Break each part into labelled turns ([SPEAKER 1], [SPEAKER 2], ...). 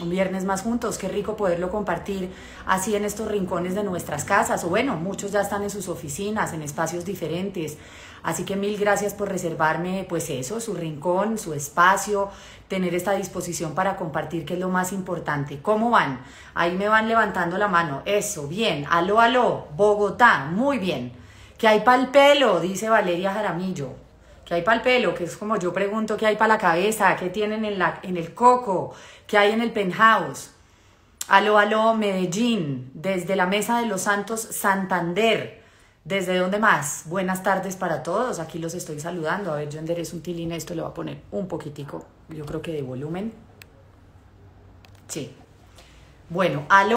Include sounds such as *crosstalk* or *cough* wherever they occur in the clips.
[SPEAKER 1] un viernes más juntos, qué rico poderlo compartir así en estos rincones de nuestras casas, o bueno, muchos ya están en sus oficinas, en espacios diferentes, así que mil gracias por reservarme pues eso, su rincón, su espacio, tener esta disposición para compartir, que es lo más importante. ¿Cómo van? Ahí me van levantando la mano, eso, bien, aló, aló, Bogotá, muy bien, que hay pal pelo, dice Valeria Jaramillo, ¿Qué hay para el pelo? Que es como yo pregunto, ¿qué hay para la cabeza? ¿Qué tienen en, la, en el coco? ¿Qué hay en el penthouse? Aló, aló, Medellín, desde la Mesa de los Santos, Santander. ¿Desde dónde más? Buenas tardes para todos. Aquí los estoy saludando. A ver, yo enderezo un tilín. Esto le voy a poner un poquitico, yo creo que de volumen. Sí. Bueno, aló.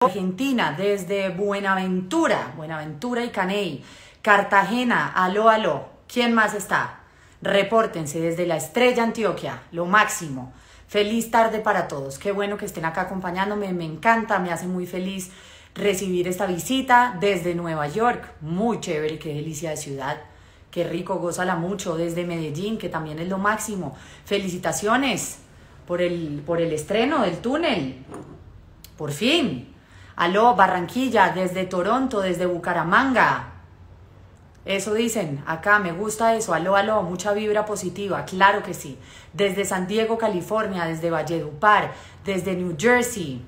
[SPEAKER 1] Argentina, desde Buenaventura, Buenaventura y Caney. Cartagena, aló, aló. ¿Quién más está? Repórtense desde la Estrella Antioquia, lo máximo. Feliz tarde para todos. Qué bueno que estén acá acompañándome. Me encanta, me hace muy feliz recibir esta visita desde Nueva York. Muy chévere, qué delicia de ciudad. Qué rico, gózala mucho. Desde Medellín, que también es lo máximo. Felicitaciones por el, por el estreno del túnel. Por fin. Aló, Barranquilla, desde Toronto, desde Bucaramanga. Eso dicen, acá me gusta eso, aló, aló, mucha vibra positiva, claro que sí. Desde San Diego, California, desde Valledupar, desde New Jersey,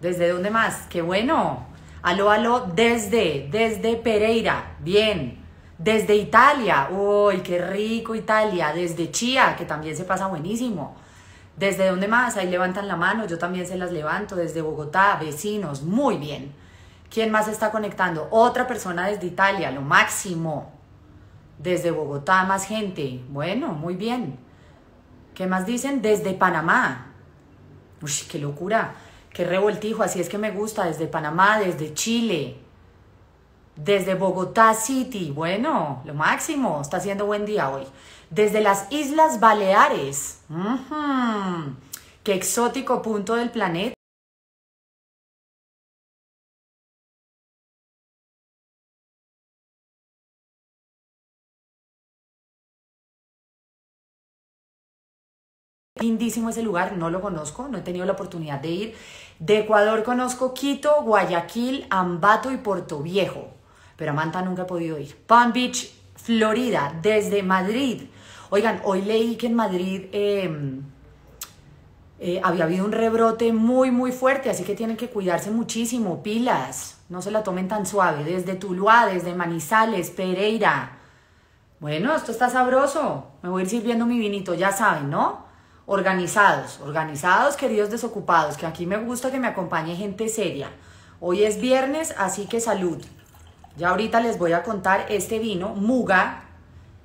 [SPEAKER 1] ¿desde dónde más? Qué bueno. Aló, aló, desde, desde Pereira, bien. Desde Italia, uy, qué rico Italia. Desde Chía, que también se pasa buenísimo. ¿Desde dónde más? Ahí levantan la mano, yo también se las levanto. Desde Bogotá, vecinos, muy bien. ¿Quién más está conectando? Otra persona desde Italia, lo máximo. Desde Bogotá, más gente. Bueno, muy bien. ¿Qué más dicen? Desde Panamá. Uy, qué locura. Qué revoltijo. Así es que me gusta. Desde Panamá, desde Chile. Desde Bogotá City. Bueno, lo máximo. Está haciendo buen día hoy. Desde las Islas Baleares. Qué exótico punto del planeta. Lindísimo ese lugar, no lo conozco, no he tenido la oportunidad de ir. De Ecuador conozco Quito, Guayaquil, Ambato y Puerto Viejo, pero a Manta nunca he podido ir. Palm Beach, Florida, desde Madrid. Oigan, hoy leí que en Madrid em, eh, había habido un rebrote muy, muy fuerte, así que tienen que cuidarse muchísimo, pilas, no se la tomen tan suave. Desde Tuluá, desde Manizales, Pereira. Bueno, esto está sabroso. Me voy a ir sirviendo mi vinito, ya saben, ¿no? Organizados, organizados, queridos desocupados, que aquí me gusta que me acompañe gente seria. Hoy es viernes, así que salud. Ya ahorita les voy a contar este vino, Muga,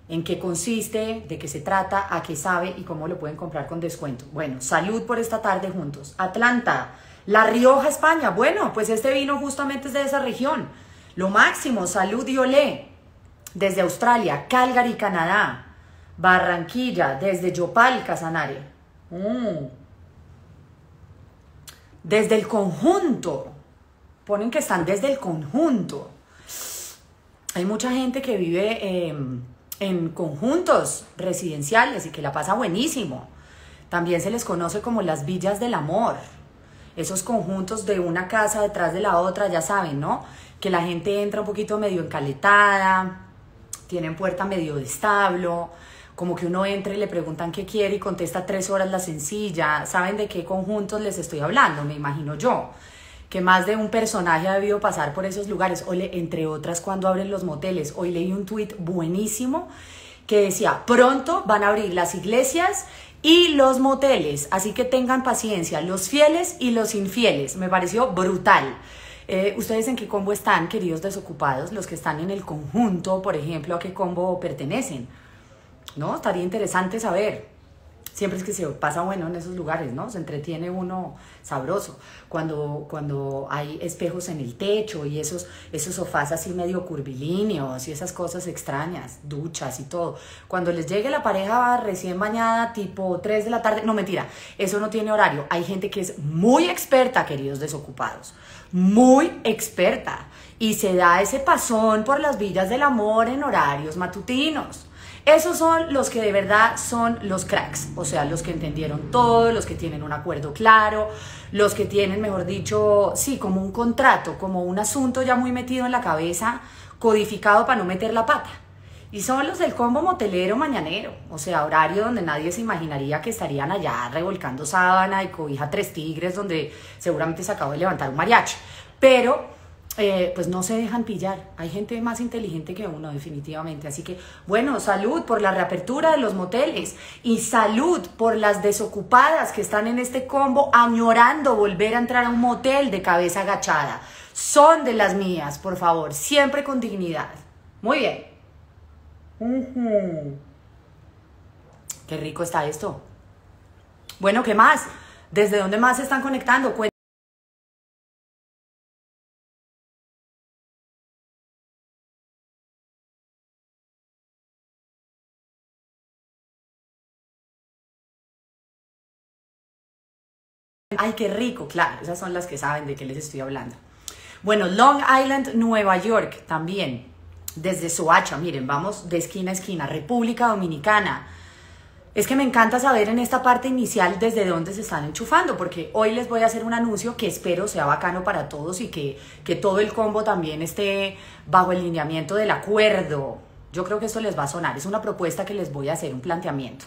[SPEAKER 1] en qué consiste, de qué se trata, a qué sabe y cómo lo pueden comprar con descuento. Bueno, salud por esta tarde juntos. Atlanta, La Rioja, España. Bueno, pues este vino justamente es de esa región. Lo máximo, salud y olé. Desde Australia, Calgary, Canadá. Barranquilla, desde Yopal, Casanare. Mm. Desde el conjunto. Ponen que están desde el conjunto. Hay mucha gente que vive em, en conjuntos residenciales y que la pasa buenísimo. También se les conoce como las villas del amor. Esos conjuntos de una casa detrás de la otra, ya saben, ¿no? Que la gente entra un poquito medio encaletada, tienen puerta medio de establo, como que uno entra y le preguntan qué quiere y contesta tres horas la sencilla. ¿Saben de qué conjuntos les estoy hablando? Me imagino yo. Que más de un personaje ha debido pasar por esos lugares. Hoy, entre otras, cuando abren los moteles. Hoy leí un tuit buenísimo que decía, pronto van a abrir las iglesias y los moteles. Así que tengan paciencia, los fieles y los infieles. Me pareció brutal. Eh, ¿Ustedes en qué combo están, queridos desocupados? Los que están en el conjunto, por ejemplo, ¿a qué combo pertenecen? ¿No? Estaría interesante saber. Siempre es que se pasa bueno en esos lugares, ¿no? Se entretiene uno sabroso. Cuando, cuando hay espejos en el techo y esos, esos sofás así medio curvilíneos y esas cosas extrañas, duchas y todo. Cuando les llegue la pareja recién bañada, tipo 3 de la tarde, no mentira, eso no tiene horario. Hay gente que es muy experta, queridos desocupados, muy experta. Y se da ese pasón por las villas del amor en horarios matutinos. Esos son los que de verdad son los cracks, o sea, los que entendieron todo, los que tienen un acuerdo claro, los que tienen, mejor dicho, sí, como un contrato, como un asunto ya muy metido en la cabeza, codificado para no meter la pata. Y son los del combo motelero mañanero, o sea, horario donde nadie se imaginaría que estarían allá revolcando sábana y cobija tres tigres, donde seguramente se acabó de levantar un mariachi. Pero eh, pues no se dejan pillar. Hay gente más inteligente que uno, definitivamente. Así que, bueno, salud por la reapertura de los moteles y salud por las desocupadas que están en este combo añorando volver a entrar a un motel de cabeza agachada. Son de las mías, por favor, siempre con dignidad. Muy bien. Qué rico está esto. Bueno, ¿qué más? ¿Desde dónde más se están conectando? Ay, qué rico, claro, esas son las que saben de qué les estoy hablando. Bueno, Long Island, Nueva York, también, desde Soacha, miren, vamos de esquina a esquina, República Dominicana. Es que me encanta saber en esta parte inicial desde dónde se están enchufando, porque hoy les voy a hacer un anuncio que espero sea bacano para todos y que, que todo el combo también esté bajo el lineamiento del acuerdo. Yo creo que esto les va a sonar, es una propuesta que les voy a hacer, un planteamiento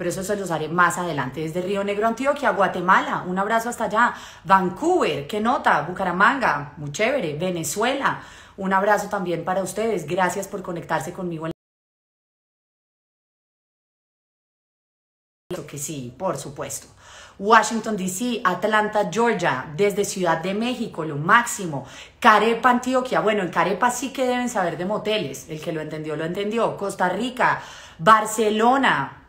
[SPEAKER 1] pero eso se los haré más adelante. Desde Río Negro, Antioquia, Guatemala, un abrazo hasta allá. Vancouver, qué nota, Bucaramanga, muy chévere. Venezuela, un abrazo también para ustedes. Gracias por conectarse conmigo en que sí, por supuesto. Washington, D.C., Atlanta, Georgia, desde Ciudad de México, lo máximo. Carepa, Antioquia. Bueno, en Carepa sí que deben saber de moteles. El que lo entendió, lo entendió. Costa Rica, Barcelona,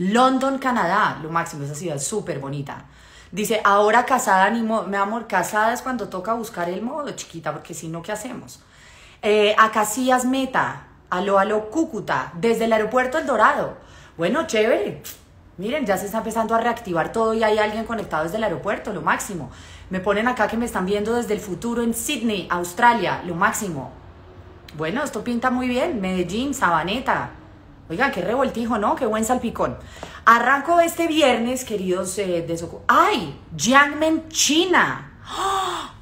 [SPEAKER 1] London, Canadá, lo máximo, esa ciudad súper bonita. Dice, ahora casada, ni mi amor, casada es cuando toca buscar el modo, chiquita, porque si no, ¿qué hacemos? Eh, Acacias Meta, aló, aló, Cúcuta, desde el aeropuerto El Dorado. Bueno, chévere. Miren, ya se está empezando a reactivar todo y hay alguien conectado desde el aeropuerto, lo máximo. Me ponen acá que me están viendo desde el futuro en Sydney, Australia, lo máximo. Bueno, esto pinta muy bien. Medellín, Sabaneta, Oigan, qué revoltijo, ¿no? Qué buen salpicón. Arranco este viernes, queridos eh, ¡Ay! Jiangmen, China.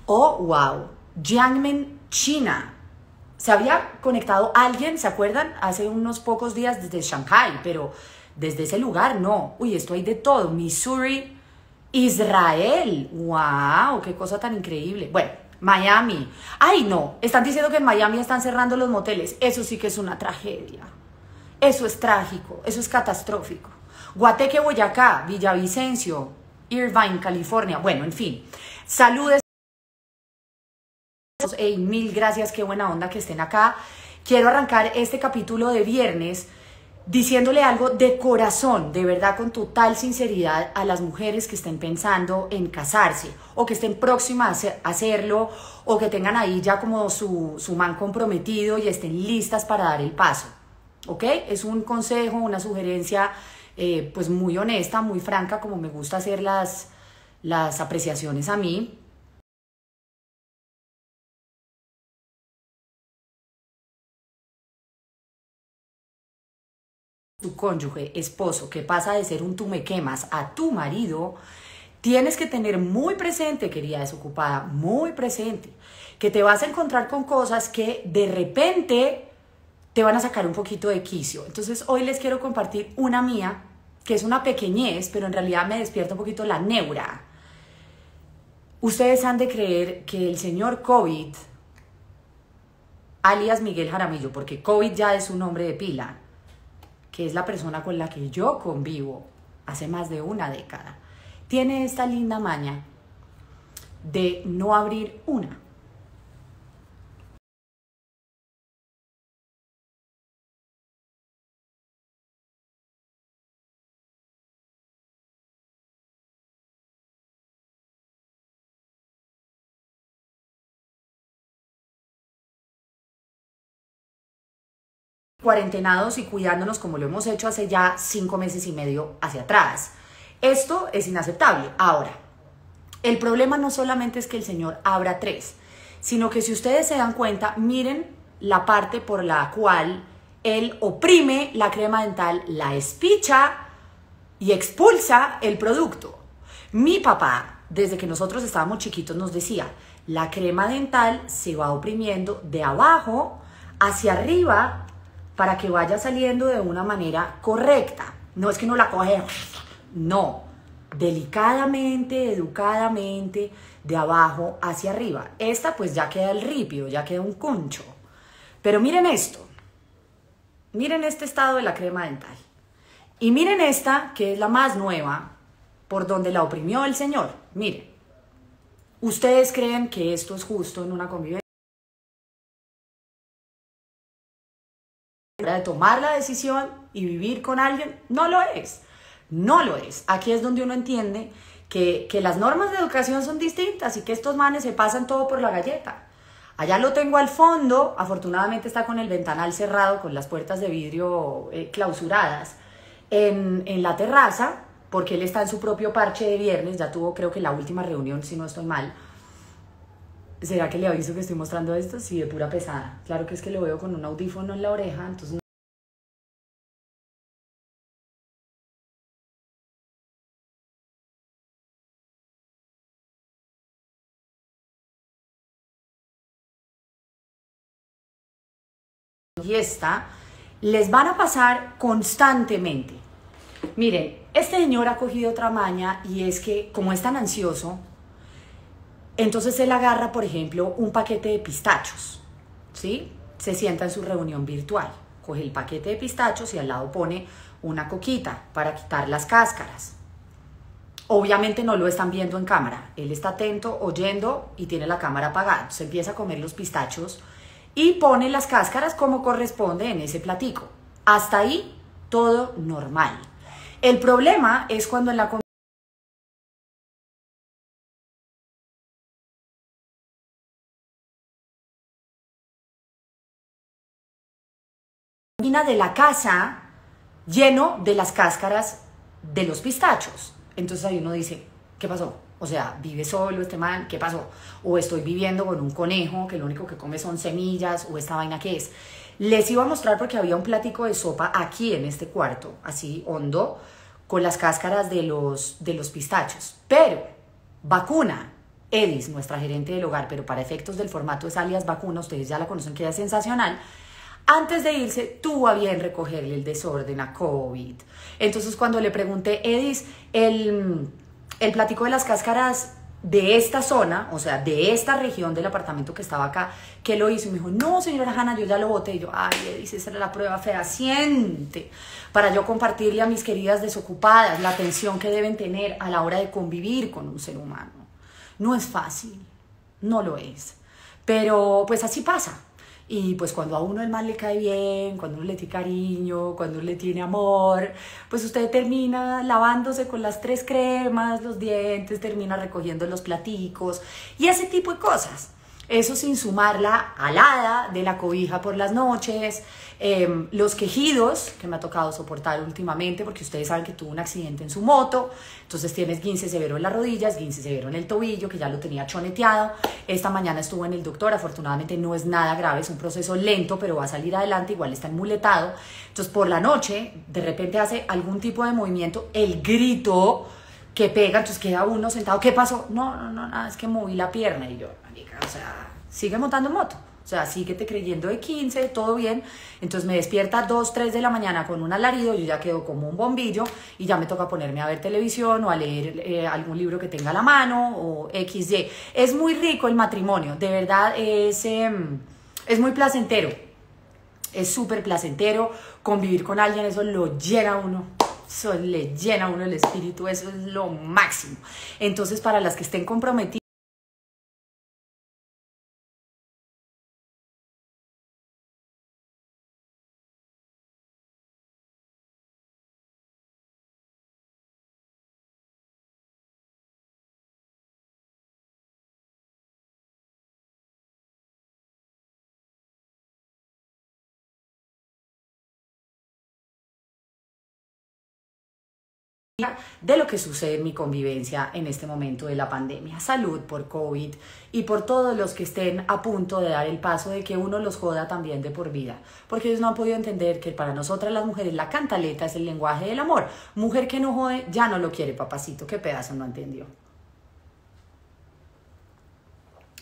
[SPEAKER 1] ¡Oh, wow! Jiangmen, China. Se había conectado alguien, ¿se acuerdan? Hace unos pocos días desde Shanghai, pero desde ese lugar no. Uy, esto hay de todo. Missouri, Israel. ¡Wow! ¡Qué cosa tan increíble! Bueno, Miami. ¡Ay, no! Están diciendo que en Miami están cerrando los moteles. Eso sí que es una tragedia. Eso es trágico, eso es catastrófico. Guateque, Boyacá, Villavicencio, Irvine, California. Bueno, en fin. Saludes. Hey, mil gracias, qué buena onda que estén acá. Quiero arrancar este capítulo de viernes diciéndole algo de corazón, de verdad, con total sinceridad a las mujeres que estén pensando en casarse o que estén próximas a hacerlo o que tengan ahí ya como su, su man comprometido y estén listas para dar el paso. ¿Ok? Es un consejo, una sugerencia eh, pues muy honesta, muy franca, como me gusta hacer las, las apreciaciones a mí. Tu cónyuge, esposo, que pasa de ser un tú me quemas a tu marido, tienes que tener muy presente, querida desocupada, muy presente, que te vas a encontrar con cosas que de repente te van a sacar un poquito de quicio. Entonces hoy les quiero compartir una mía, que es una pequeñez, pero en realidad me despierta un poquito la neura. Ustedes han de creer que el señor COVID, alias Miguel Jaramillo, porque COVID ya es un nombre de pila, que es la persona con la que yo convivo hace más de una década, tiene esta linda maña de no abrir una 'cuarentenados y cuidándonos como lo hemos hecho hace ya cinco meses y medio hacia atrás. Esto es inaceptable. Ahora, el problema no solamente es que el Señor abra tres, sino que si ustedes se dan cuenta, miren la parte por la cual él oprime la crema dental, la espicha y expulsa el producto. Mi papá, desde que nosotros estábamos chiquitos, nos decía, la crema dental se va oprimiendo de abajo hacia arriba para que vaya saliendo de una manera correcta. No es que no la coge, no, delicadamente, educadamente, de abajo hacia arriba. Esta pues ya queda el ripio, ya queda un concho. Pero miren esto, miren este estado de la crema dental. Y miren esta, que es la más nueva, por donde la oprimió el Señor. Miren, ¿ustedes creen que esto es justo en una convivencia? De tomar la decisión y vivir con alguien, no lo es. No lo es. Aquí es donde uno entiende que, que, las normas de educación son distintas y que estos manes se pasan todo por la galleta. Allá lo tengo al fondo, afortunadamente está con el ventanal cerrado, con las puertas de vidrio eh, clausuradas en, en la terraza, porque él está en su propio parche de viernes, ya tuvo creo que la última reunión, si no estoy mal. ¿Será que le aviso que estoy mostrando esto? Sí, de pura pesada. Claro que es que lo veo con un audífono en la oreja, entonces... Y esta les van a pasar constantemente. Miren, este señor ha cogido otra maña y es que como es tan ansioso, entonces él agarra, por ejemplo, un paquete de pistachos, ¿sí? Se sienta en su reunión virtual, coge el paquete de pistachos y al lado pone una coquita para quitar las cáscaras. Obviamente no lo están viendo en cámara, él está atento, oyendo y tiene la cámara apagada. Se empieza a comer los pistachos y pone las cáscaras como corresponde en ese platico. Hasta ahí todo normal. El problema es cuando en la de la casa lleno de las cáscaras de los pistachos. Entonces ahí uno dice, ¿qué pasó? O sea, vive solo este man, ¿qué pasó? O estoy viviendo con un conejo que lo único que come son semillas, o esta vaina que es. Les iba a mostrar porque había un platico de sopa aquí en este cuarto, así hondo, con las cáscaras de los, de los pistachos. Pero, vacuna, Edis, nuestra gerente del hogar, pero para efectos del formato es alias vacuna, ustedes ya la conocen que es sensacional antes de irse tuvo a bien recogerle el desorden a COVID. Entonces cuando le pregunté, Edis, el, el platico de las cáscaras de esta zona, o sea, de esta región del apartamento que estaba acá, ¿qué lo hizo? Y me dijo, no, señora Hanna, yo ya lo boté. Y yo, ay, Edis, esa era la prueba fehaciente para yo compartirle a mis queridas desocupadas la atención que deben tener a la hora de convivir con un ser humano. No es fácil, no lo es. Pero pues así pasa. Y pues cuando a uno el mal le cae bien, cuando uno le tiene cariño, cuando uno le tiene amor, pues usted termina lavándose con las tres cremas, los dientes, termina recogiendo los platicos y ese tipo de cosas. Eso sin sumar la alada de la cobija por las noches, em, los quejidos que me ha tocado soportar últimamente, porque ustedes saben que tuvo un accidente en su moto, entonces tienes guince severo en las rodillas, guince severo en el tobillo, que ya lo tenía choneteado. Esta mañana estuvo en el doctor, afortunadamente no es nada grave, es un proceso lento, pero va a salir adelante, igual está enmuletado. Entonces por la noche, de repente hace algún tipo de movimiento, el grito que pega, entonces queda uno sentado, ¿qué pasó? No, no, no, nada, es que moví la pierna y yo, o sea, sigue montando moto. O sea, síguete creyendo de 15, todo bien. Entonces me despierta 2, 3 de la mañana con un alarido, yo ya quedo como un bombillo y ya me toca ponerme a ver televisión o a leer eh, algún libro que tenga a la mano o XY. Es muy rico el matrimonio, de verdad es, em, es muy placentero. Es súper placentero convivir con alguien, eso lo llega a uno eso le llena a uno el espíritu, eso es lo máximo. Entonces, para las que estén comprometidas, de lo que sucede en mi convivencia en este momento de la pandemia. Salud por COVID y por todos los que estén a punto de dar el paso de que uno los joda también de por vida. Porque ellos no han podido entender que para nosotras las mujeres la cantaleta es el lenguaje del amor. Mujer que no jode ya no lo quiere, papacito. Qué pedazo no entendió.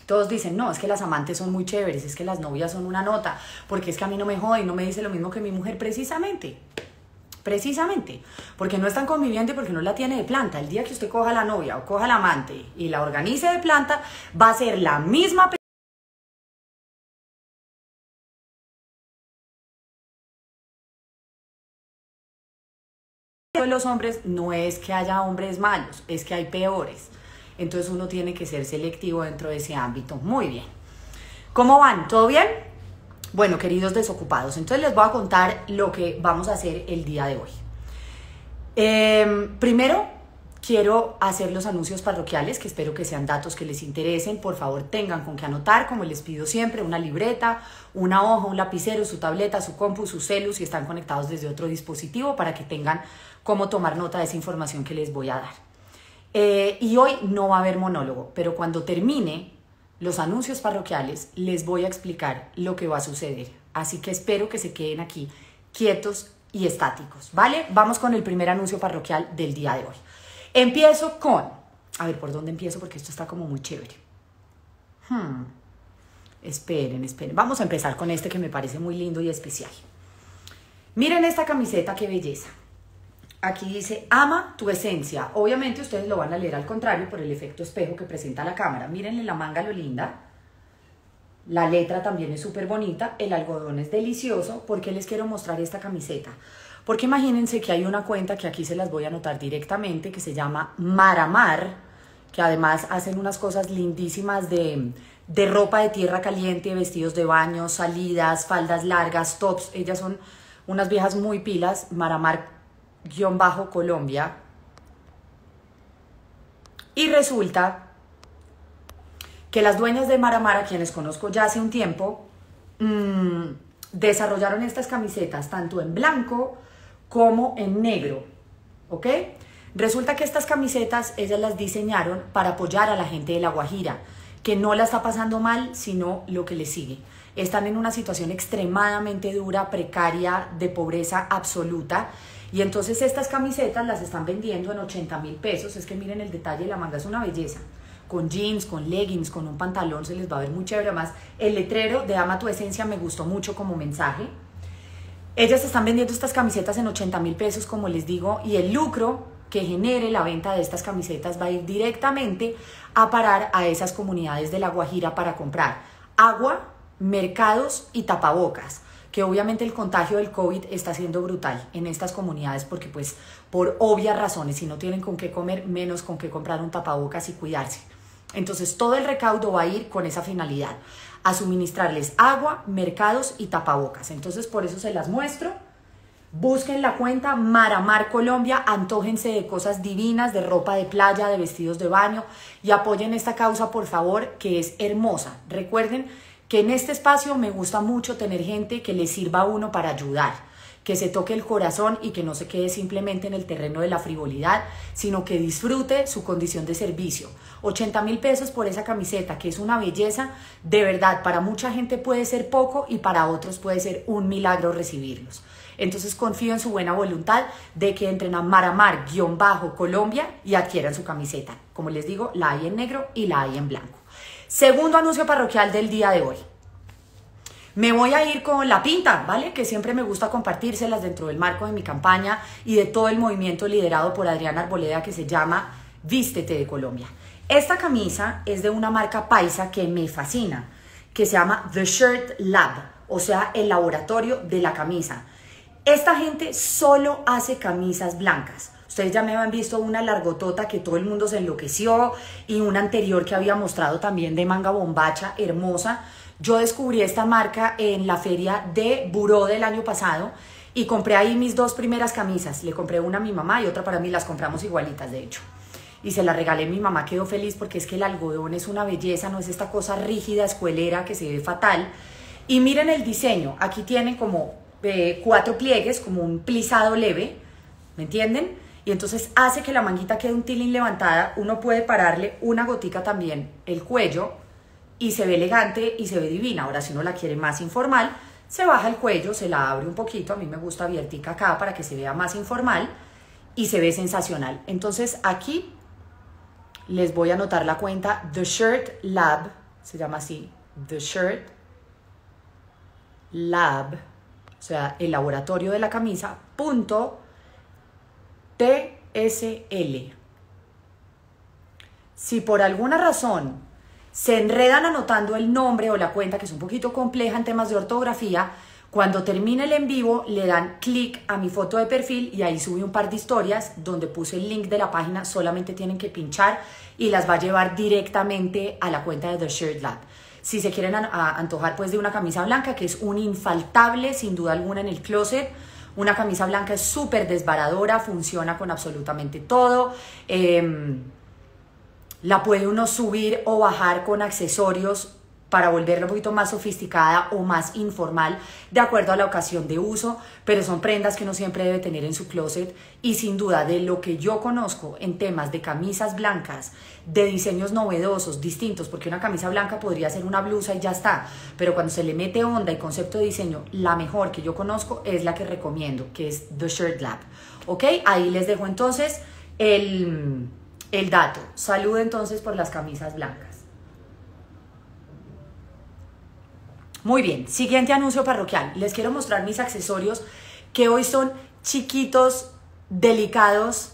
[SPEAKER 1] Todos dicen, no, es que las amantes son muy chéveres, es que las novias son una nota, porque es que a mí no me jode y no me dice lo mismo que mi mujer precisamente. Precisamente, porque no están conviviendo y porque no la tiene de planta. El día que usted coja la novia o coja al amante y la organice de planta, va a ser la misma de los hombres no es que haya hombres malos, es que hay peores. Entonces uno tiene que ser selectivo dentro de ese ámbito. Muy bien. ¿Cómo van? ¿Todo bien? Bueno, queridos desocupados, entonces les voy a contar lo que vamos a hacer el día de hoy. Em, primero, quiero hacer los anuncios parroquiales, que espero que sean datos que les interesen. Por favor, tengan con qué anotar, como les pido siempre, una libreta, una hoja, un lapicero, su tableta, su compu, su celu, si están conectados desde otro dispositivo, para que tengan cómo tomar nota de esa información que les voy a dar. Eh, y hoy no va a haber monólogo, pero cuando termine los anuncios parroquiales, les voy a explicar lo que va a suceder. Así que espero que se queden aquí quietos y estáticos, ¿vale? Vamos con el primer anuncio parroquial del día de hoy. Empiezo con, a ver, ¿por dónde empiezo? Porque esto está como muy chévere. Hmm. Esperen, esperen. Vamos a empezar con este que me parece muy lindo y especial. Miren esta camiseta, qué belleza. Aquí dice, ama tu esencia. Obviamente ustedes lo van a leer al contrario por el efecto espejo que presenta la cámara. Mírenle la manga lo linda. La letra también es súper bonita. El algodón es delicioso. ¿Por qué les quiero mostrar esta camiseta? Porque imagínense que hay una cuenta que aquí se las voy a anotar directamente que se llama Maramar, que además hacen unas cosas lindísimas de, de ropa de tierra caliente, vestidos de baño, salidas, faldas largas, tops. Ellas son unas viejas muy pilas. Maramar Colombia. Y resulta que las dueñas de Maramara, quienes conozco ya hace un tiempo, mm, desarrollaron estas camisetas tanto en blanco como en negro. ¿Ok? Resulta que estas camisetas ellas las diseñaron para apoyar a la gente de La Guajira, que no la está pasando mal, sino lo que le sigue. Están en una situación extremadamente dura, precaria, de pobreza absoluta y entonces estas camisetas las están vendiendo en 80 mil pesos. Es que miren el detalle, la manga es una belleza. Con jeans, con leggings, con un pantalón se les va a ver muy chévere. Además, el letrero de Ama tu Esencia me gustó mucho como mensaje. Ellas están vendiendo estas camisetas en 80 mil pesos, como les digo, y el lucro que genere la venta de estas camisetas va a ir directamente a parar a esas comunidades de La Guajira para comprar agua, mercados y tapabocas que obviamente el contagio del COVID está siendo brutal en estas comunidades porque pues por obvias razones, si no tienen con qué comer, menos con qué comprar un tapabocas y cuidarse. Entonces todo el recaudo va a ir con esa finalidad, a suministrarles agua, mercados y tapabocas. Entonces por eso se las muestro. Busquen la cuenta Maramar Colombia, antójense de cosas divinas, de ropa de playa, de vestidos de baño y apoyen esta causa, por favor, que es hermosa. Recuerden que en este espacio me gusta mucho tener gente que le sirva a uno para ayudar, que se toque el corazón y que no se quede simplemente en el terreno de la frivolidad, sino que disfrute su condición de servicio. 80 mil pesos por esa camiseta, que es una belleza, de verdad, para mucha gente puede ser poco y para otros puede ser un milagro recibirlos. Entonces confío en su buena voluntad de que entren a Maramar-Colombia y adquieran su camiseta. Como les digo, la hay en negro y la hay en blanco. Segundo anuncio parroquial del día de hoy. Me voy a ir con la pinta, ¿vale? Que siempre me gusta compartírselas dentro del marco de mi campaña y de todo el movimiento liderado por Adriana Arboleda que se llama Vístete de Colombia. Esta camisa es de una marca paisa que me fascina, que se llama The Shirt Lab, o sea, el laboratorio de la camisa. Esta gente solo hace camisas blancas. Ustedes ya me habían visto una largotota que todo el mundo se enloqueció y una anterior que había mostrado también de manga bombacha, hermosa. Yo descubrí esta marca en la feria de Buró del año pasado y compré ahí mis dos primeras camisas. Le compré una a mi mamá y otra para mí, las compramos igualitas de hecho. Y se la regalé mi mamá, quedó feliz porque es que el algodón es una belleza, no es esta cosa rígida, escuelera que se ve fatal. Y miren el diseño, aquí tienen como eh, cuatro pliegues, como un plisado leve, ¿me entienden? Y entonces hace que la manguita quede un tilín levantada. Uno puede pararle una gotica también el cuello y se ve elegante y se ve divina. Ahora, si uno la quiere más informal, se baja el cuello, se la abre un poquito. A mí me gusta abiertica acá para que se vea más informal y se ve sensacional. Entonces, aquí les voy a anotar la cuenta The Shirt Lab, se llama así, The Shirt Lab, o sea, el laboratorio de la camisa, punto TSL. Si por alguna razón se enredan anotando el nombre o la cuenta, que es un poquito compleja en temas de ortografía, cuando termine el en vivo le dan clic a mi foto de perfil y ahí subí un par de historias donde puse el link de la página, solamente tienen que pinchar y las va a llevar directamente a la cuenta de The Shirt Lab. Si se quieren antojar pues de una camisa blanca, que es un infaltable sin duda alguna en el closet, una camisa blanca es súper desbaradora, funciona con absolutamente todo. Em, la puede uno subir o bajar con accesorios para volverla un poquito más sofisticada o más informal de acuerdo a la ocasión de uso, pero son prendas que uno siempre debe tener en su closet y sin duda de lo que yo conozco en temas de camisas blancas, de diseños novedosos, distintos, porque una camisa blanca podría ser una blusa y ya está, pero cuando se le mete onda y concepto de diseño, la mejor que yo conozco es la que recomiendo, que es The Shirt Lab. ¿Ok? Ahí les dejo entonces el, el dato. Salud entonces por las camisas blancas. Muy bien, siguiente anuncio parroquial. Les quiero mostrar mis accesorios que hoy son chiquitos, delicados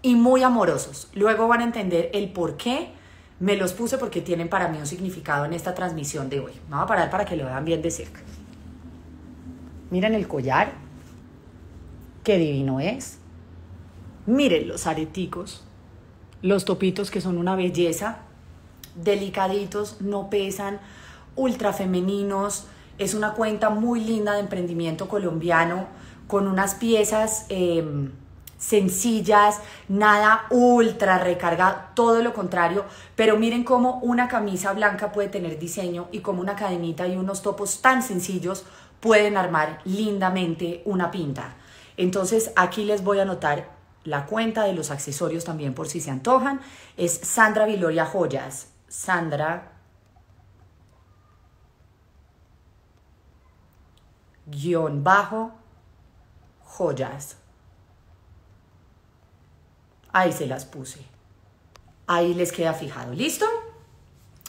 [SPEAKER 1] y muy amorosos. Luego van a entender el por qué me los puse porque tienen para mí un significado en esta transmisión de hoy. Vamos a parar para que lo vean bien de cerca. Miren el collar, qué divino es. Miren los areticos, los topitos que son una belleza, delicaditos, no pesan, ultra femeninos. Es una cuenta muy linda de emprendimiento colombiano con unas piezas em, sencillas, nada ultra recargado, todo lo contrario. Pero miren cómo una camisa blanca puede tener diseño y cómo una cadenita y unos topos tan sencillos pueden armar lindamente una pinta. Entonces aquí les voy a anotar la cuenta de los accesorios también por si se antojan. Es Sandra Viloria Joyas. Sandra guion bajo joyas. Ahí se las puse. Ahí les queda fijado. ¿Listo?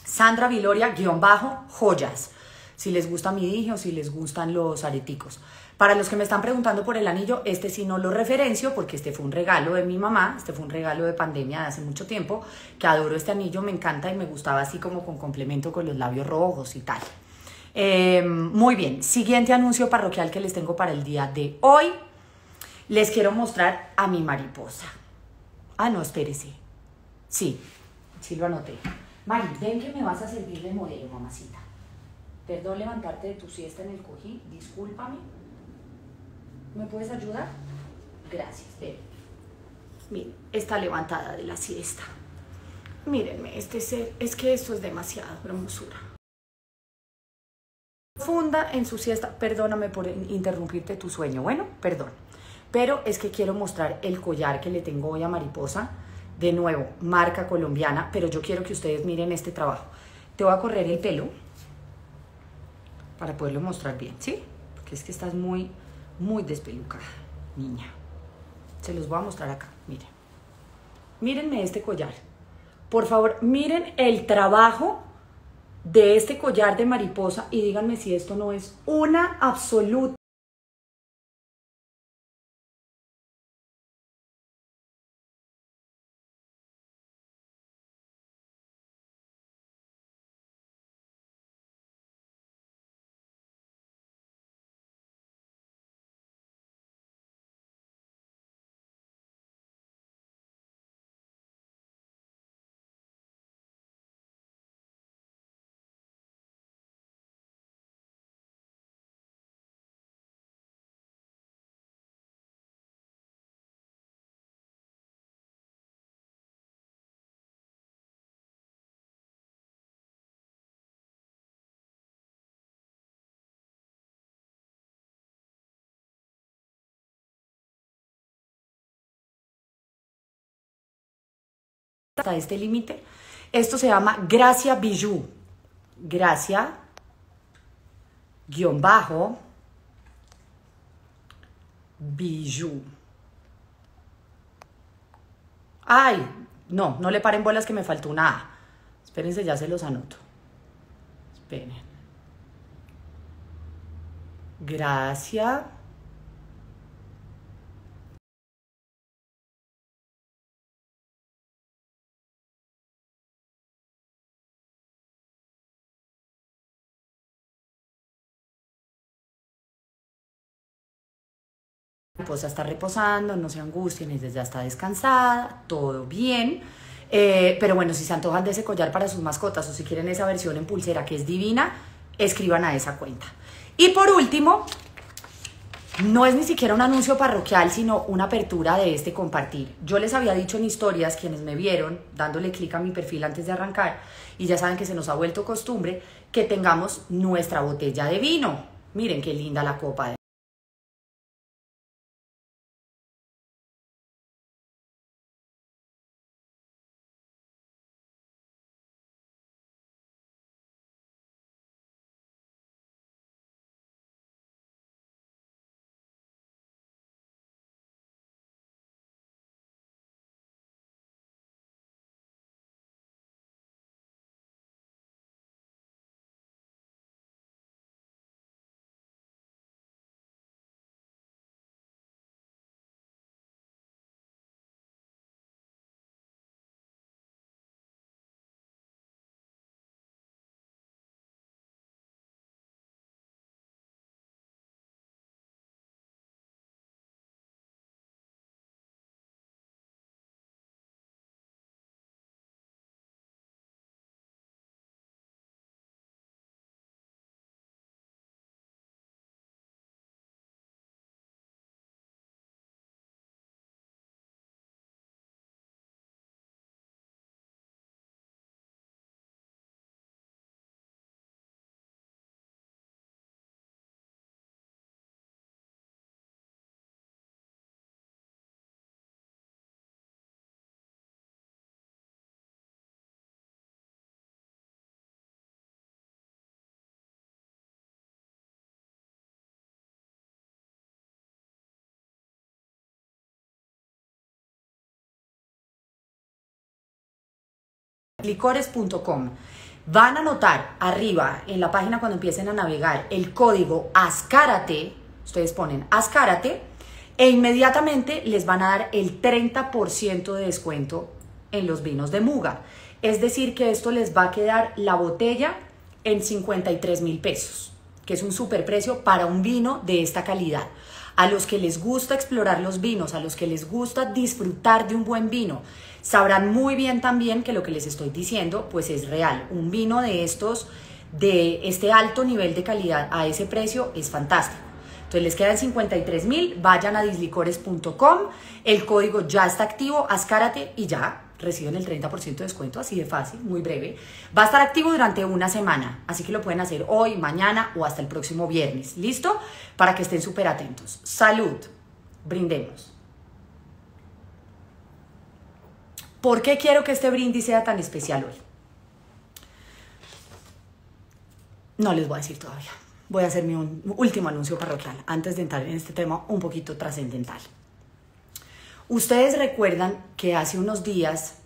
[SPEAKER 1] Sandra Viloria, guion bajo, joyas. Si les gusta mi dije o si les gustan los areticos. Para los que me están preguntando por el anillo, este sí no lo referencio porque este fue un regalo de mi mamá, este fue un regalo de pandemia de hace mucho tiempo, que adoro este anillo, me encanta y me gustaba así como con complemento con los labios rojos y tal. Em, muy bien, siguiente anuncio parroquial que les tengo para el día de hoy. Les quiero mostrar a mi mariposa. Ah, no, espérese. Sí, sí lo anoté. Mari, ven que me vas a servir de modelo, mamacita. Perdón levantarte de tu siesta en el cojín, discúlpame. ¿Me puedes ayudar? Gracias, ven. Miren, está levantada de la siesta. Mírenme, este ser, es que esto es demasiado hermosura funda en su siesta. Perdóname por interrumpirte tu sueño. Bueno, perdón. Pero es que quiero mostrar el collar que le tengo hoy a Mariposa. De nuevo, marca colombiana, pero yo quiero que ustedes miren este trabajo. Te voy a correr el pelo para poderlo mostrar bien, ¿sí? Porque es que estás muy, muy despelucada, niña. Se los voy a mostrar acá, miren. Mírenme este collar. Por favor, miren el trabajo de este collar de mariposa y díganme si esto no es una absoluta hasta este límite. Esto se llama Gracia Bijou. Gracia, guion bajo, Bijou. Ay, no, no le paren bolas que me faltó una A. Espérense, ya se los anoto. Esperen. Gracias. Esposa está reposando, no se angustien, ella ya está descansada, todo bien. Eh, pero bueno, si se antojan de ese collar para sus mascotas o si quieren esa versión en pulsera que es divina, escriban a esa cuenta. Y por último, no es ni siquiera un anuncio parroquial, sino una apertura de este compartir. Yo les había dicho en historias, quienes me vieron, dándole clic a mi perfil antes de arrancar, y ya saben que se nos ha vuelto costumbre, que tengamos nuestra botella de vino. Miren qué linda la copa de licores.com. Van a notar arriba en la página cuando empiecen a navegar el código ASCARATE, ustedes ponen ASCARATE, e inmediatamente les van a dar el 30% de descuento en los vinos de Muga. Es decir, que esto les va a quedar la botella en 53 mil pesos, que es un superprecio para un vino de esta calidad. A los que les gusta explorar los vinos, a los que les gusta disfrutar de un buen vino, sabrán muy bien también que lo que les estoy diciendo pues es real. Un vino de estos, de este alto nivel de calidad a ese precio es fantástico. Entonces les quedan 53 mil, vayan a dislicores.com, el código ya está activo, ascárate y ya, reciben el 30% de descuento, así de fácil, muy breve. Va a estar activo durante una semana, así que lo pueden hacer hoy, mañana o hasta el próximo viernes. ¿Listo? Para que estén súper atentos. Salud. Brindemos. ¿Por qué quiero que este brindis sea tan especial hoy? No les voy a decir todavía. Voy a hacer mi último anuncio parroquial antes de entrar en este tema un poquito trascendental. Ustedes recuerdan que hace unos días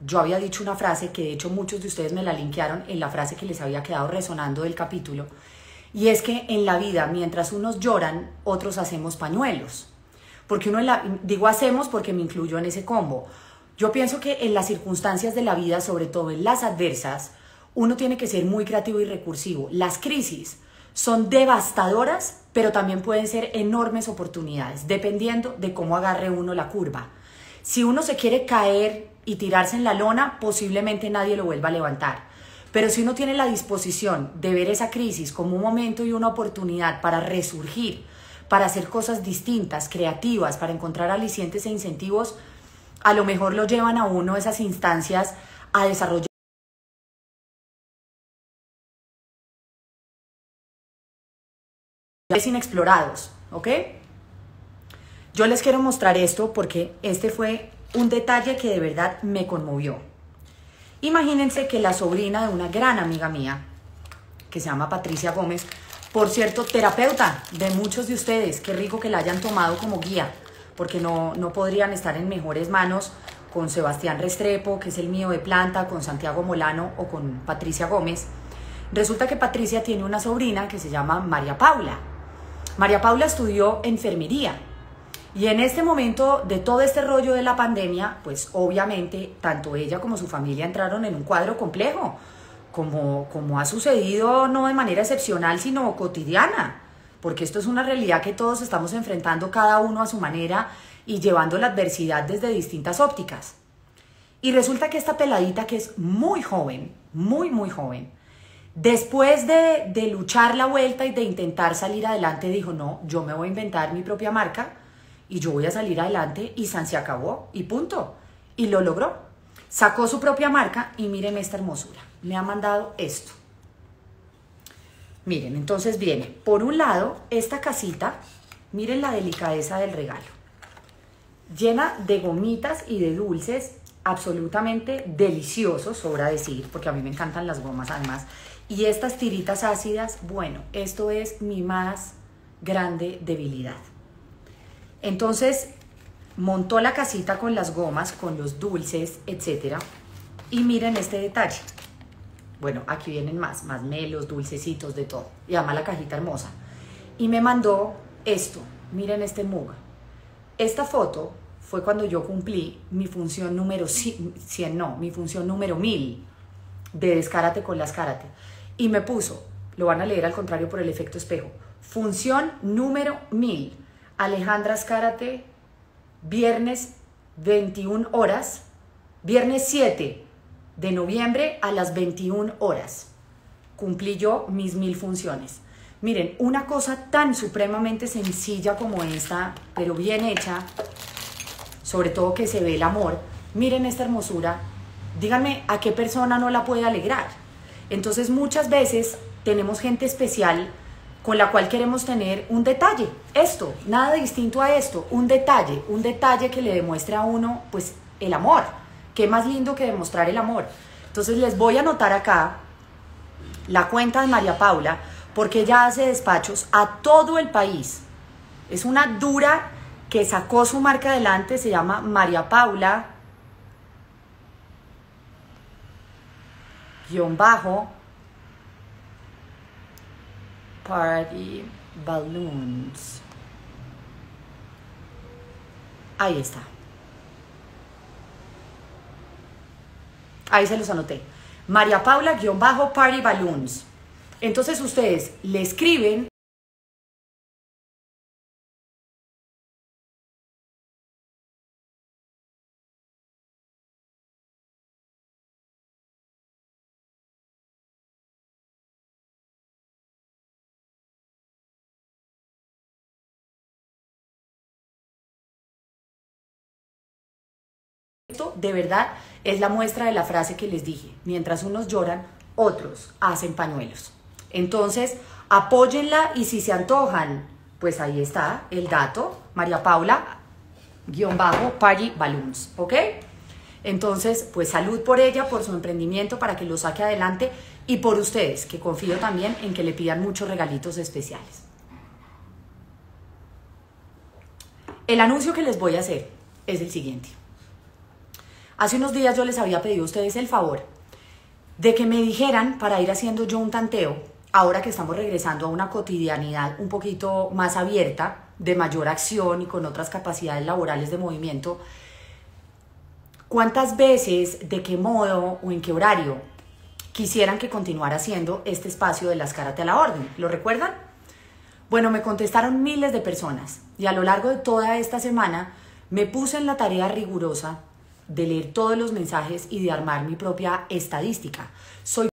[SPEAKER 1] yo había dicho una frase que de hecho muchos de ustedes me la linkearon en la frase que les había quedado resonando del capítulo, y es que en la vida, mientras unos lloran, otros hacemos pañuelos. Porque uno, digo hacemos porque me incluyo en ese combo. Yo pienso que en las circunstancias de la vida, sobre todo en las adversas, uno tiene que ser muy creativo y recursivo. Las crisis son devastadoras, pero también pueden ser enormes oportunidades, dependiendo de cómo agarre uno la curva. Si uno se quiere caer y tirarse en la lona, posiblemente nadie lo vuelva a levantar. Pero si uno tiene la disposición de ver esa crisis como un momento y una oportunidad para resurgir, para hacer cosas distintas, creativas, para encontrar alicientes e incentivos, a lo mejor lo llevan a uno esas instancias a desarrollar inexplorados, ¿ok? Yo les quiero mostrar esto porque este fue un detalle que de verdad me conmovió. Imagínense que la sobrina de una gran amiga mía, que se llama Patricia Gómez, por cierto, terapeuta de muchos de ustedes, qué rico que la hayan tomado como guía, porque no, no podrían estar en mejores manos con Sebastián Restrepo, que es el mío de planta, con Santiago Molano o con Patricia Gómez. Resulta que Patricia tiene una sobrina que se llama María Paula. María Paula estudió enfermería y en este momento de todo este rollo de la pandemia, pues obviamente tanto ella como su familia entraron en un cuadro complejo, como, como ha sucedido no de manera excepcional, sino cotidiana, porque esto es una realidad que todos estamos enfrentando cada uno a su manera y llevando la adversidad desde distintas ópticas. Y resulta que esta peladita que es muy joven, muy, muy joven, Después de, luchar la vuelta y de intentar salir adelante, dijo, no, yo me voy a inventar mi propia marca y yo voy a salir adelante y San se acabó y punto. Y lo logró. Sacó su propia marca y miren esta hermosura. Me ha mandado esto. Miren, entonces viene, por un lado, esta casita, miren la delicadeza del regalo. Llena de gomitas y de dulces absolutamente deliciosos, sobra decir, porque a mí me encantan las gomas además. Y estas tiritas ácidas, bueno, esto es mi más grande debilidad. Entonces, montó la casita con las gomas, con los dulces, etc. Y miren este detalle. Bueno, aquí vienen más, más melos, dulcecitos, de todo. Y la cajita hermosa. Y me mandó esto. Miren este mug. Esta foto fue cuando yo cumplí mi función número 100, no, mi función número 1000 de Descárate con las Cárate y me puso, lo van a leer al contrario por el efecto espejo, función número 1000, Alejandra Escárate, viernes 21 horas, viernes 7 de noviembre a las 21 horas. Cumplí yo mis mil funciones. Miren, una cosa tan supremamente sencilla como esta, pero bien hecha, sobre todo que se ve el amor. Miren esta hermosura. Díganme a qué persona no la puede alegrar. Entonces muchas veces tenemos gente especial con la cual queremos tener un detalle, esto, nada distinto a esto, un detalle, un detalle que le demuestre a uno pues el amor. Qué más lindo que demostrar el amor. Entonces les voy a anotar acá la cuenta de María Paula porque ella hace despachos a todo el país. Es una dura que sacó su marca adelante, se llama María Paula guion bajo, Party Balloons. Ahí está. Ahí se los anoté. María Paula, guion bajo, Party Balloons. Entonces ustedes le escriben de verdad es la muestra de la frase que les dije. Mientras unos lloran, otros hacen pañuelos. Entonces, apóyenla y si se antojan, pues ahí está el dato. María Paula, guion bajo, Party Balloons, ¿ok? Entonces, pues salud por ella, por su emprendimiento, para que lo saque adelante y por ustedes, que confío también en que le pidan muchos regalitos especiales. El anuncio que les voy a hacer es el siguiente. Hace unos días yo les había pedido a ustedes el favor de que me dijeran para ir haciendo yo un tanteo, ahora que estamos regresando a una cotidianidad un poquito más abierta, de mayor acción y con otras capacidades laborales de movimiento, ¿cuántas veces, de qué modo o en qué horario quisieran que continuara haciendo este espacio de las Karate a la Orden? ¿Lo recuerdan? Bueno, me contestaron miles de personas y a lo largo de toda esta semana me puse en la tarea rigurosa de leer todos los mensajes y de armar mi propia estadística. Soy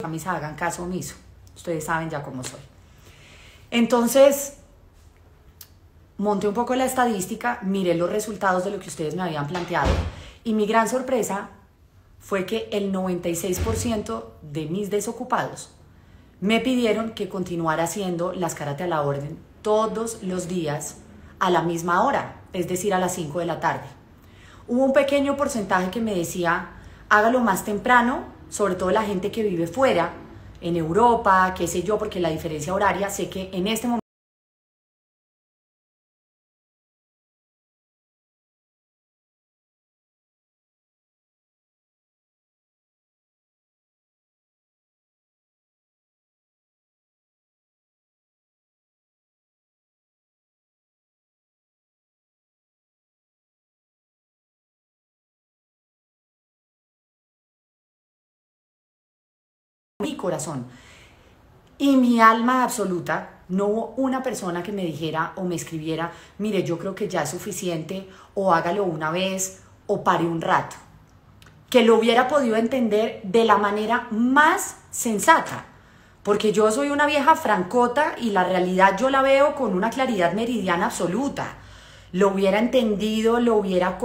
[SPEAKER 1] camisa hagan caso omiso. Ustedes saben ya cómo soy. Entonces, monté un poco la estadística, miré los resultados de lo que ustedes me habían planteado y mi gran sorpresa fue que el 96% de mis desocupados me pidieron que continuara haciendo las karate a la orden todos los días a la misma hora, es decir, a las 5 de la tarde. Hubo un pequeño porcentaje que me decía, hágalo más temprano, sobre todo la gente que vive fuera, en Europa, qué sé yo, porque la diferencia horaria, sé que en este momento mi corazón y mi alma absoluta, no hubo una persona que me dijera o me escribiera, mire, yo creo que ya es suficiente, o hágalo una vez, o pare un rato. Que lo hubiera podido entender de la manera más sensata, porque yo soy una vieja francota y la realidad yo la veo con una claridad meridiana absoluta. Lo hubiera entendido, lo hubiera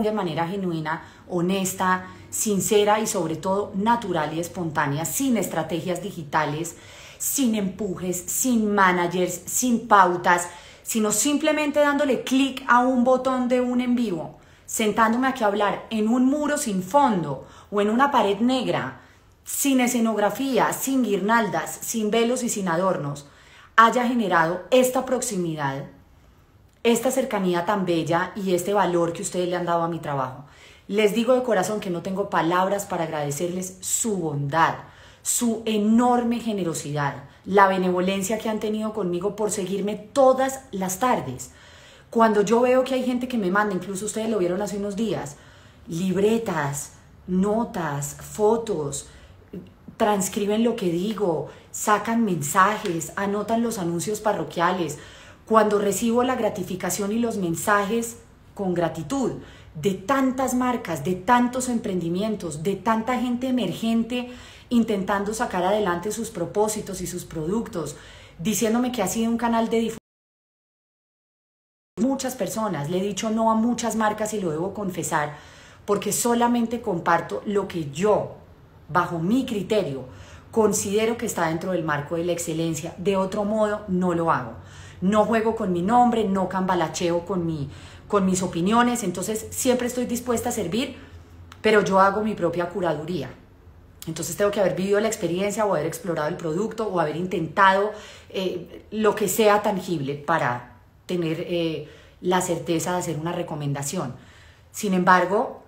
[SPEAKER 1] de manera genuina, honesta, sincera y sobre todo natural y espontánea, sin estrategias digitales, sin empujes, sin managers, sin pautas, sino simplemente dándole clic a un botón de un en vivo, sentándome aquí a hablar en un muro sin fondo o en una pared negra, sin escenografía, sin guirnaldas, sin velos y sin adornos, haya generado esta proximidad esta cercanía tan bella y este valor que ustedes le han dado a mi trabajo. Les digo de corazón que no tengo palabras para agradecerles su bondad, su enorme generosidad, la benevolencia que han tenido conmigo por seguirme todas las tardes. Cuando yo veo que hay gente que me manda, incluso ustedes lo vieron hace unos días, libretas, notas, fotos, transcriben lo que digo, sacan mensajes, anotan los anuncios parroquiales, cuando recibo la gratificación y los mensajes con gratitud de tantas marcas, de tantos emprendimientos, de tanta gente emergente intentando sacar adelante sus propósitos y sus productos, diciéndome que ha sido un canal de difusión. Muchas personas, le he dicho no a muchas marcas y lo debo confesar, porque solamente comparto lo que yo, bajo mi criterio, considero que está dentro del marco de la excelencia. De otro modo, no lo hago no juego con mi nombre, no cambalacheo con, mi, con mis opiniones, entonces siempre estoy dispuesta a servir, pero yo hago mi propia curaduría. Entonces tengo que haber vivido la experiencia o haber explorado el producto o haber intentado eh, lo que sea tangible para tener eh, la certeza de hacer una recomendación. Sin embargo,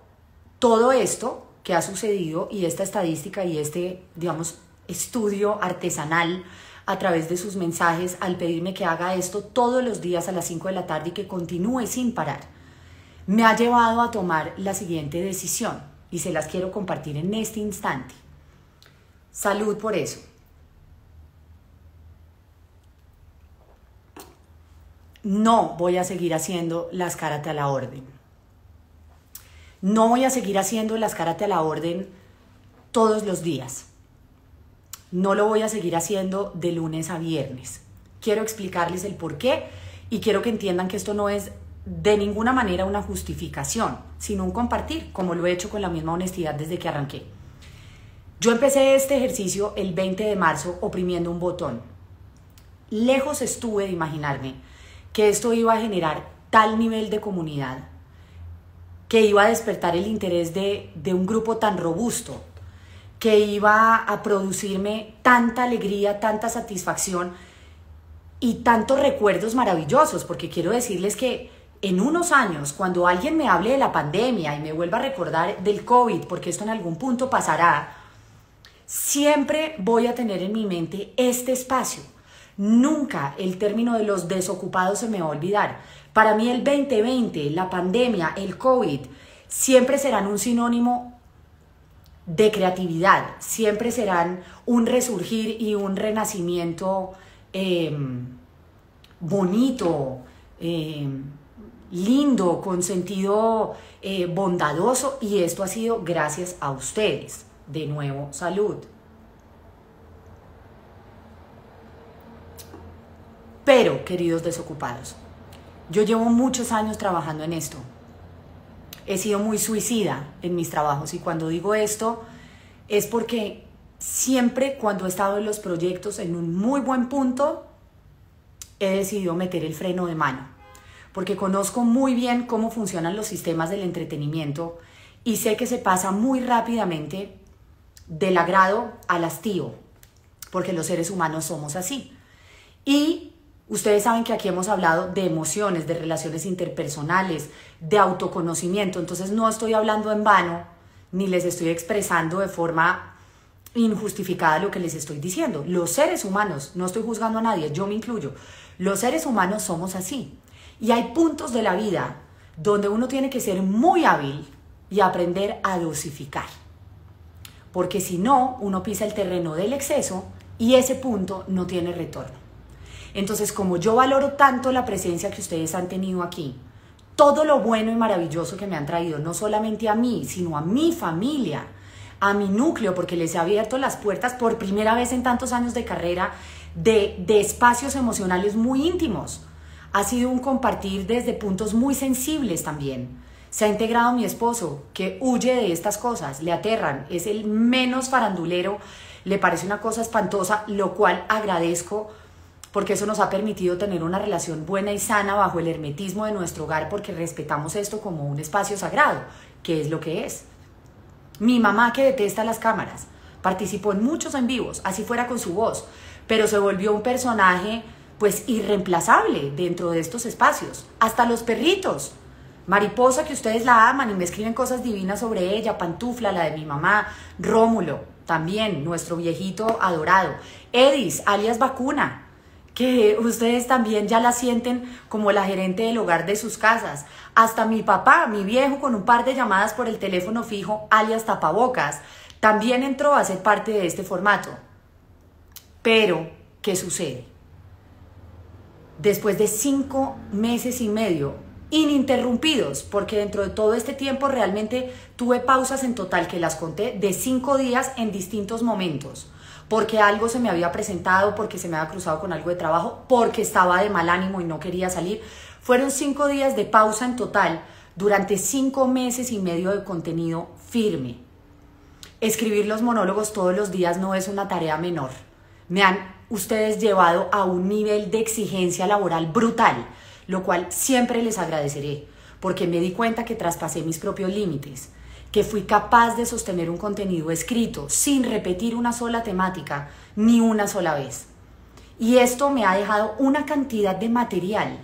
[SPEAKER 1] todo esto que ha sucedido y esta estadística y este, digamos, estudio artesanal a través de sus mensajes al pedirme que haga esto todos los días a las 5 de la tarde y que continúe sin parar, me ha llevado a tomar la siguiente decisión y se las quiero compartir en este instante. Salud por eso. No voy a seguir haciendo las karate a la orden. No voy a seguir haciendo las karate a la orden todos los días no lo voy a seguir haciendo de lunes a viernes. Quiero explicarles el por qué y quiero que entiendan que esto no es de ninguna manera una justificación, sino un compartir, como lo he hecho con la misma honestidad desde que arranqué. Yo empecé este ejercicio el 20 de marzo oprimiendo un botón. Lejos estuve de imaginarme que esto iba a generar tal nivel de comunidad, que iba a despertar el interés de, de un grupo tan robusto, que iba a producirme tanta alegría, tanta satisfacción y tantos recuerdos maravillosos, porque quiero decirles que en unos años, cuando alguien me hable de la pandemia y me vuelva a recordar del COVID, porque esto en algún punto pasará, siempre voy a tener en mi mente este espacio. Nunca el término de los desocupados se me va a olvidar, Para mí el 2020, la pandemia, el COVID, siempre serán un sinónimo de creatividad, siempre serán un resurgir y un renacimiento em, bonito, em, lindo, con sentido eh, bondadoso y esto ha sido gracias a ustedes. De nuevo, salud. Pero, queridos desocupados, yo llevo muchos años trabajando en esto. He sido muy suicida en mis trabajos y cuando digo esto es porque siempre cuando he estado en los proyectos en un muy buen punto, he decidido meter el freno de mano, porque conozco muy bien cómo funcionan los sistemas del entretenimiento y sé que se pasa muy rápidamente del agrado al hastío, porque los seres humanos somos así. Y Ustedes saben que aquí hemos hablado de emociones, de relaciones interpersonales, de autoconocimiento, entonces no estoy hablando en vano ni les estoy expresando de forma injustificada lo que les estoy diciendo. Los seres humanos, no estoy juzgando a nadie, yo me incluyo, los seres humanos somos así. Y hay puntos de la vida donde uno tiene que ser muy hábil y aprender a dosificar. Porque si no, uno pisa el terreno del exceso y ese punto no tiene retorno. Entonces, como yo valoro tanto la presencia que ustedes han tenido aquí, todo lo bueno y maravilloso que me han traído, no solamente a mí, sino a mi familia, a mi núcleo, porque les he abierto las puertas por primera vez en tantos años de carrera de, de espacios emocionales muy íntimos. Ha sido un compartir desde puntos muy sensibles también. Se ha integrado mi esposo, que huye de estas cosas, le aterran, es el menos farandulero, le parece una cosa espantosa, lo cual agradezco porque eso nos ha permitido tener una relación buena y sana bajo el hermetismo de nuestro hogar, porque respetamos esto como un espacio sagrado, que es lo que es. Mi mamá, que detesta las cámaras, participó en muchos en vivos, así fuera con su voz, pero se volvió un personaje pues irreemplazable dentro de estos espacios. Hasta los perritos. Mariposa, que ustedes la aman y me escriben cosas divinas sobre ella, Pantufla, la de mi mamá, Rómulo, también, nuestro viejito adorado, Edis, alias Vacuna, que ustedes también ya la sienten como la gerente del hogar de sus casas. Hasta mi papá, mi viejo, con un par de llamadas por el teléfono fijo, alias tapabocas, también entró a ser parte de este formato. Pero, ¿qué sucede? Después de cinco meses y medio ininterrumpidos, porque dentro de todo este tiempo realmente tuve pausas en total que las conté de cinco días en distintos momentos porque algo se me había presentado, porque se me había cruzado con algo de trabajo, porque estaba de mal ánimo y no quería salir. Fueron cinco días de pausa en total durante cinco meses y medio de contenido firme. Escribir los monólogos todos los días no es una tarea menor. Me han ustedes llevado a un nivel de exigencia laboral brutal, lo cual siempre les agradeceré, porque me di cuenta que traspasé mis propios límites que fui capaz de sostener un contenido escrito sin repetir una sola temática ni una sola vez. Y esto me ha dejado una cantidad de material,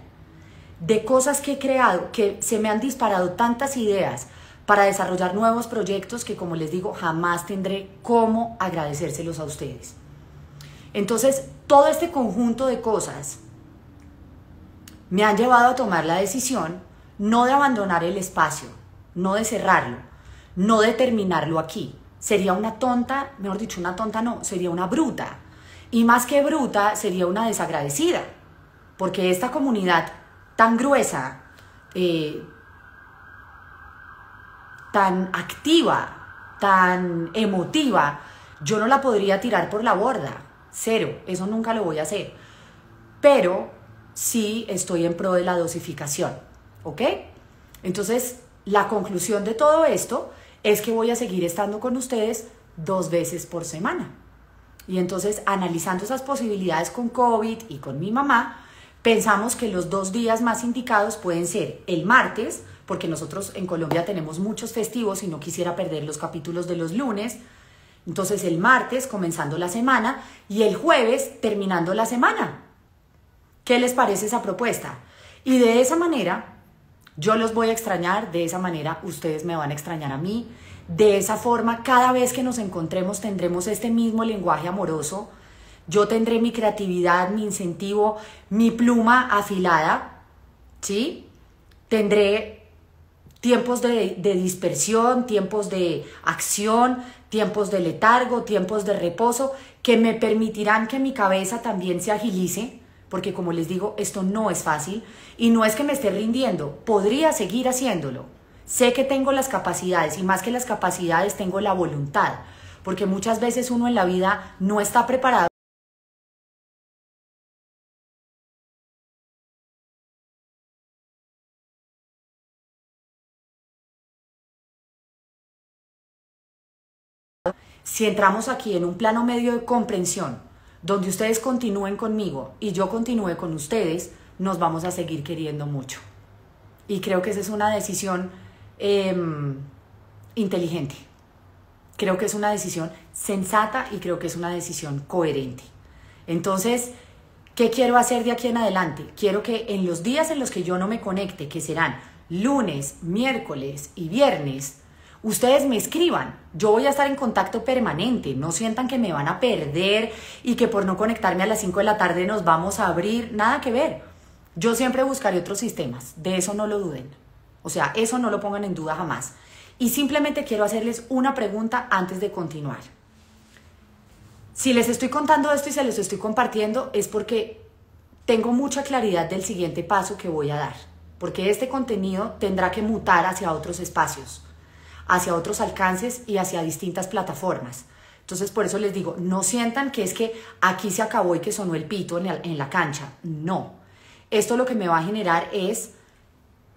[SPEAKER 1] de cosas que he creado, que se me han disparado tantas ideas para desarrollar nuevos proyectos que, como les digo, jamás tendré cómo agradecérselos a ustedes. Entonces, todo este conjunto de cosas me han llevado a tomar la decisión no de abandonar el espacio, no de cerrarlo, no determinarlo aquí. Sería una tonta, mejor dicho, una tonta no, sería una bruta. Y más que bruta, sería una desagradecida. Porque esta comunidad tan gruesa, eh, tan activa, tan emotiva, yo no la podría tirar por la borda. Cero, eso nunca lo voy a hacer. Pero sí estoy en pro de la dosificación. ¿Ok? Entonces, la conclusión de todo esto es que voy a seguir estando con ustedes dos veces por semana. Y entonces, analizando esas posibilidades con COVID y con mi mamá, pensamos que los dos días más indicados pueden ser el martes, porque nosotros en Colombia tenemos muchos festivos y no quisiera perder los capítulos de los lunes. Entonces el martes comenzando la semana y el jueves terminando la semana. ¿Qué les parece esa propuesta? Y de esa manera yo los voy a extrañar, de esa manera ustedes me van a extrañar a mí. De esa forma, cada vez que nos encontremos tendremos este mismo lenguaje amoroso. Yo tendré mi creatividad, mi incentivo, mi pluma afilada ¿sí? Tendré tiempos de, de, dispersión, tiempos de acción, tiempos de letargo, tiempos de reposo, que me permitirán que mi cabeza también se agilice, porque como les digo, esto no es fácil y no es que me esté rindiendo, podría seguir haciéndolo. Sé que tengo las capacidades y más que las capacidades tengo la voluntad, porque muchas veces uno en la vida no está preparado. Si entramos aquí en un plano medio de comprensión, donde ustedes continúen conmigo y yo continúe con ustedes, nos vamos a seguir queriendo mucho. Y creo que esa es una decisión em, inteligente. Creo que es una decisión sensata y creo que es una decisión coherente. Entonces, ¿qué quiero hacer de aquí en adelante? Quiero que en los días en los que yo no me conecte, que serán lunes, miércoles y viernes, ustedes me escriban. Yo voy a estar en contacto permanente. No sientan que me van a perder y que por no conectarme a las 5 de la tarde nos vamos a abrir. Nada que ver. Yo siempre buscaré otros sistemas. De eso no lo duden. O sea, eso no lo pongan en duda jamás. Y simplemente quiero hacerles una pregunta antes de continuar. Si les estoy contando esto y se los estoy compartiendo es porque tengo mucha claridad del siguiente paso que voy a dar. Porque este contenido tendrá que mutar hacia otros espacios hacia otros alcances y hacia distintas plataformas. Entonces, por eso les digo, no sientan que es que aquí se acabó y que sonó el pito en la, cancha. No. Esto lo que me va a generar es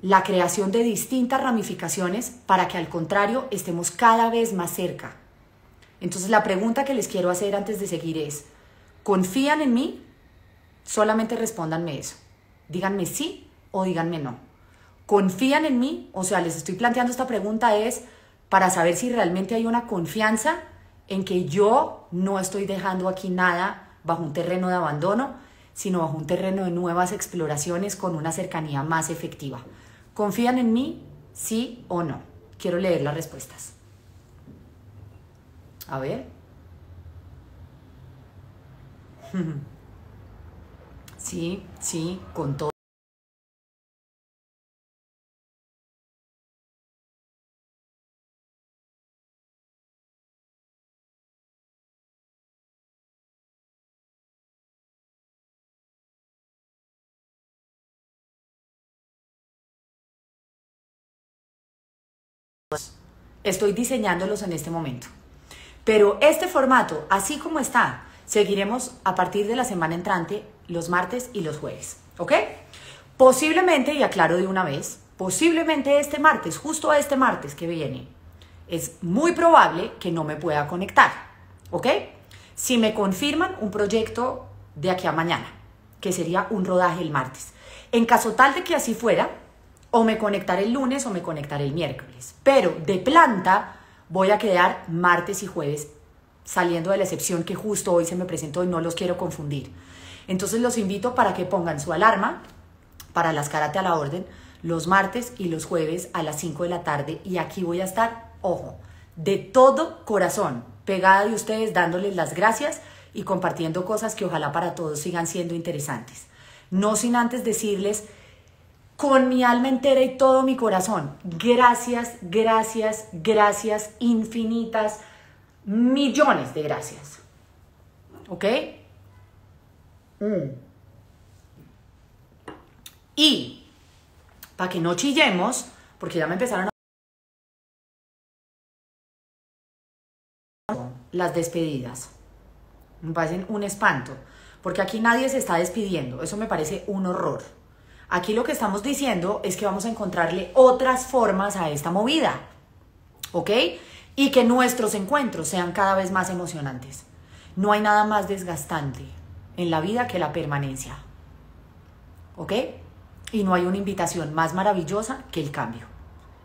[SPEAKER 1] la creación de distintas ramificaciones para que al contrario estemos cada vez más cerca. Entonces, la pregunta que les quiero hacer antes de seguir es, ¿confían en mí? Solamente respóndanme eso. Díganme sí o díganme no. ¿Confían en mí? O sea, les estoy planteando esta pregunta es, para saber si realmente hay una confianza en que yo no estoy dejando aquí nada bajo un terreno de abandono, sino bajo un terreno de nuevas exploraciones con una cercanía más efectiva. ¿Confían en mí? ¿Sí o no? Quiero leer las respuestas. A ver. *laughs* Sí, sí, con todo. Estoy diseñándolos en este momento. Pero este formato, así como está, seguiremos a partir de la semana entrante los martes y los jueves. ¿Ok? Posiblemente, y aclaro de una vez, posiblemente este martes, justo este martes que viene, es muy probable que no me pueda conectar. ¿Ok? Si me confirman un proyecto de aquí a mañana, que sería un rodaje el martes. En caso tal de que así fuera, o me conectaré el lunes o me conectaré el miércoles. Pero de planta voy a quedar martes y jueves, saliendo de la excepción que justo hoy se me presentó y no los quiero confundir. Entonces los invito para que pongan su alarma para las karate a la orden los martes y los jueves a las 5 de la tarde y aquí voy a estar, ojo, de todo corazón, pegada de ustedes dándoles las gracias y compartiendo cosas que ojalá para todos sigan siendo interesantes. No sin antes decirles con mi alma entera y todo mi corazón. Gracias, gracias, gracias, infinitas, millones de gracias. ¿Ok? Mm. Y, para que no chillemos, porque ya me empezaron a... las despedidas. Me parecen un espanto, porque aquí nadie se está despidiendo. Eso me parece un horror. Aquí lo que estamos diciendo es que vamos a encontrarle otras formas a esta movida, ¿ok? Y que nuestros encuentros sean cada vez más emocionantes. No hay nada más desgastante en la vida que la permanencia, ¿ok? Y no hay una invitación más maravillosa que el cambio.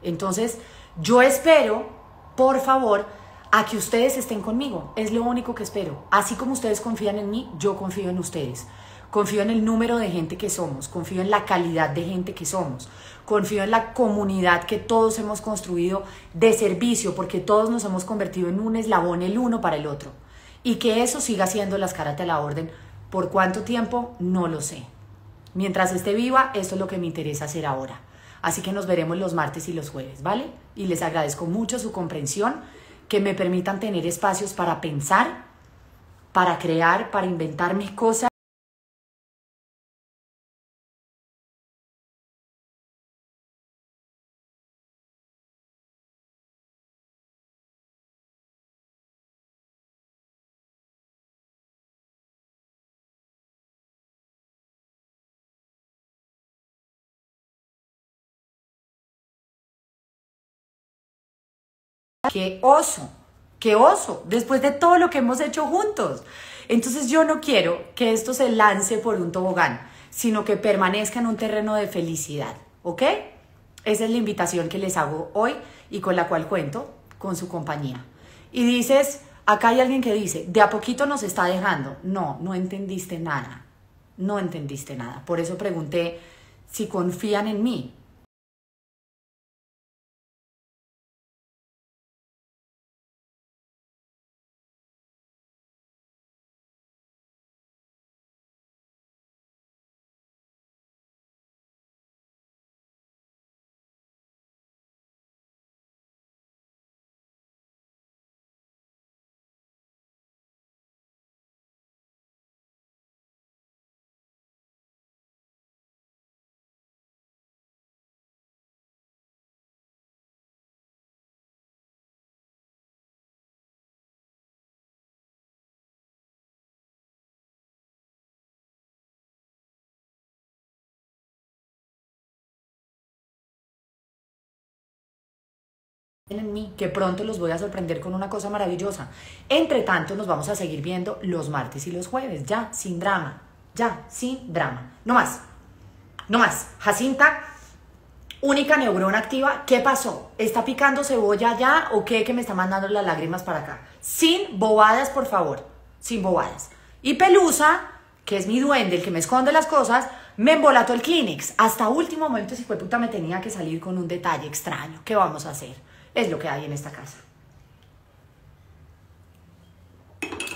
[SPEAKER 1] Entonces, yo espero, por favor, a que ustedes estén conmigo. Es lo único que espero. Así como ustedes confían en mí, yo confío en ustedes. Confío en el número de gente que somos, confío en la calidad de gente que somos, confío en la comunidad que todos hemos construido de servicio, porque todos nos hemos convertido en un eslabón el uno para el otro. Y que eso siga siendo las caras de la orden. ¿Por cuánto tiempo? No lo sé. Mientras esté viva, esto es lo que me interesa hacer ahora. Así que nos veremos los martes y los jueves, ¿vale? Y les agradezco mucho su comprensión, que me permitan tener espacios para pensar, para crear, para inventar mis cosas. Qué oso, qué oso, después de todo lo que hemos hecho juntos. Entonces yo no quiero que esto se lance por un tobogán, sino que permanezca en un terreno de felicidad, ¿ok? Esa es la invitación que les hago hoy y con la cual cuento con su compañía. Y dices, acá hay alguien que dice, de a poquito nos está dejando. No, no entendiste nada, no entendiste nada. Por eso pregunté si confían en mí, en mí, que pronto los voy a sorprender con una cosa maravillosa. Entre tanto, nos vamos a seguir viendo los martes y los jueves, ya, sin drama, ya, sin drama. No más, no más. Jacinta, única neurona activa, ¿qué pasó? ¿Está picando cebolla ya o qué que me está mandando las lágrimas para acá? Sin bobadas, por favor, sin bobadas. Y Pelusa, que es mi duende, el que me esconde las cosas, me embolató el Kleenex. Hasta último momento, si fue puta, me tenía que salir con un detalle extraño. ¿Qué vamos a hacer? Es lo que hay en esta casa.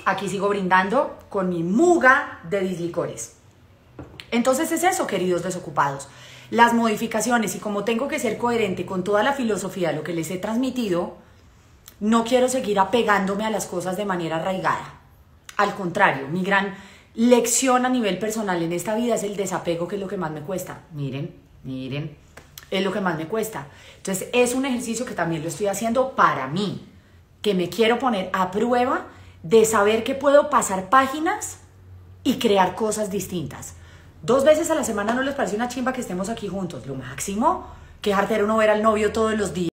[SPEAKER 1] Aquí sigo brindando con mi muga de dislicores. Entonces es eso, queridos desocupados. Las modificaciones y como tengo que ser coherente con toda la filosofía, lo que les he transmitido, no quiero seguir apegándome a las cosas de manera arraigada. Al contrario, mi gran lección a nivel personal en esta vida es el desapego, que es lo que más me cuesta. Miren, miren es lo que más me cuesta. Entonces es un ejercicio que también lo estoy haciendo para mí, que me quiero poner a prueba de saber que puedo pasar páginas y crear cosas distintas. Dos veces a la semana no les parece una chimba que estemos aquí juntos. Lo máximo, que no ver al novio todos los días.